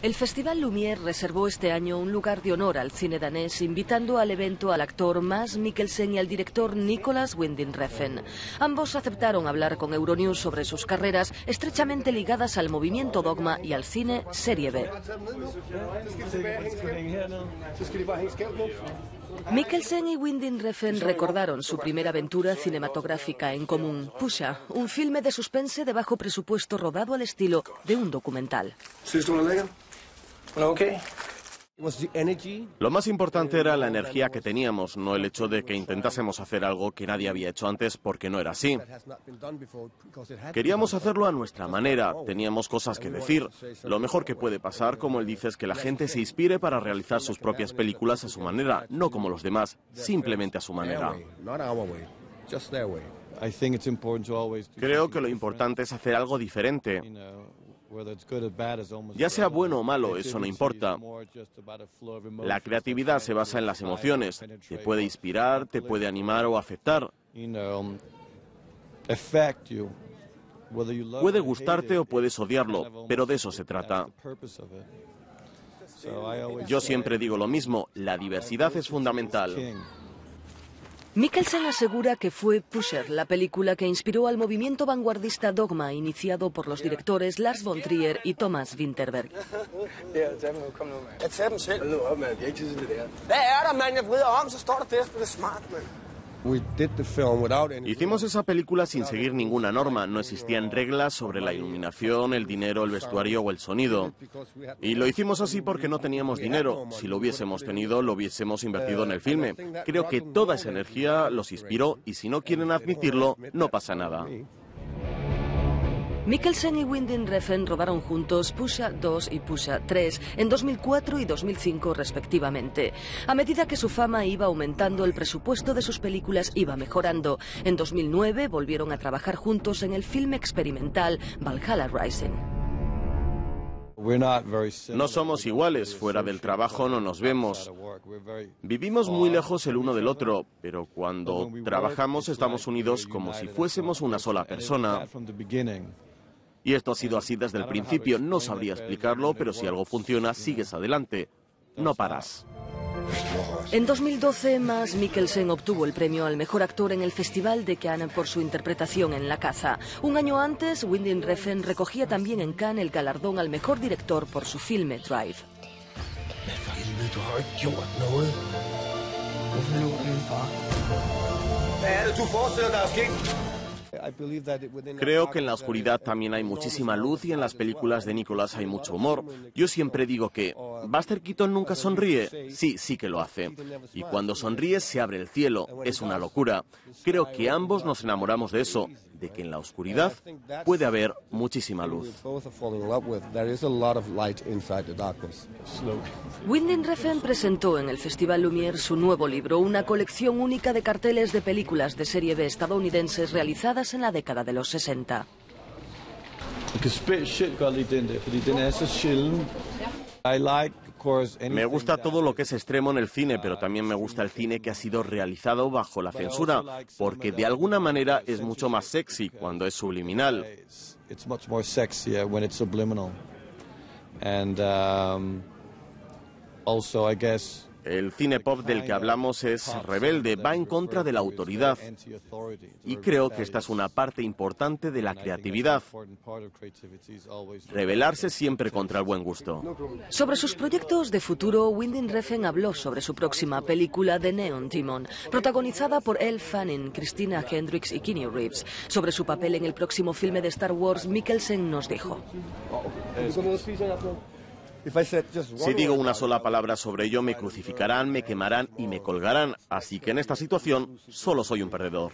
El Festival Lumière reservó este año un lugar de honor al cine danés, invitando al evento al actor Mads Mikkelsen y al director Nicolas Winding Refn. Ambos aceptaron hablar con Euronews sobre sus carreras estrechamente ligadas al movimiento Dogma y al cine Serie B. Mikkelsen y Winding Refn recordaron su primera aventura cinematográfica en común, Pusha, un filme de suspense de bajo presupuesto rodado al estilo de un documental. Lo más importante era la energía que teníamos, no el hecho de que intentásemos hacer algo que nadie había hecho antes porque no era así. Queríamos hacerlo a nuestra manera, teníamos cosas que decir. Lo mejor que puede pasar, como él dice, es que la gente se inspire para realizar sus propias películas a su manera, no como los demás, simplemente a su manera. Creo que lo importante es hacer algo diferente. Ya sea bueno o malo, eso no importa. La creatividad se basa en las emociones. Te puede inspirar, te puede animar o afectar. Puede gustarte o puedes odiarlo, pero de eso se trata. Yo siempre digo lo mismo, la diversidad es fundamental. Mikkelsen asegura que fue Pusher, la película que inspiró al movimiento vanguardista Dogma iniciado por los directores Lars von Trier y Thomas Winterberg. Hicimos esa película sin seguir ninguna norma, no existían reglas sobre la iluminación, el dinero, el vestuario o el sonido. Y lo hicimos así porque no teníamos dinero. Si lo hubiésemos tenido, lo hubiésemos invertido en el filme. Creo que toda esa energía los inspiró y si no quieren admitirlo, no pasa nada. Mikkelsen y Winding Refn rodaron juntos Pusha 2 y Pusha 3 en 2004 y 2005 respectivamente. A medida que su fama iba aumentando, el presupuesto de sus películas iba mejorando. En 2009 volvieron a trabajar juntos en el filme experimental Valhalla Rising. No somos iguales, fuera del trabajo no nos vemos. Vivimos muy lejos el uno del otro, pero cuando trabajamos estamos unidos como si fuésemos una sola persona. Y esto ha sido así desde el principio. No sabría explicarlo, pero si algo funciona, sigues adelante. No paras. En 2012, Mads Mikkelsen obtuvo el premio al mejor actor en el Festival de Cannes por su interpretación en La caza. Un año antes, Winding Refn recogía también en Cannes el galardón al mejor director por su filme Drive. Creo que en la oscuridad también hay muchísima luz y en las películas de Nicolás hay mucho humor. Yo siempre digo que Buster Keaton nunca sonríe. Sí, sí que lo hace. Y cuando sonríe se abre el cielo. Es una locura. Creo que ambos nos enamoramos de eso, de que en la oscuridad puede haber muchísima luz. Winding Refn presentó en el Festival Lumière su nuevo libro, una colección única de carteles de películas de serie B estadounidenses realizadas en la década de los 60. Me gusta todo lo que es extremo en el cine, pero también me gusta el cine que ha sido realizado bajo la censura, porque de alguna manera es mucho más sexy cuando es subliminal. And um, also, I guess el cine pop del que hablamos es rebelde, va en contra de la autoridad. Y creo que esta es una parte importante de la creatividad. Rebelarse siempre contra el buen gusto. Sobre sus proyectos de futuro, Winding Refn habló sobre su próxima película The Neon Demon, protagonizada por Elle Fanning, Christina Hendricks y Keanu Reeves. Sobre su papel en el próximo filme de Star Wars, Mikkelsen nos dijo. Si digo una sola palabra sobre ello, me crucificarán, me quemarán y me colgarán. Así que en esta situación solo soy un perdedor.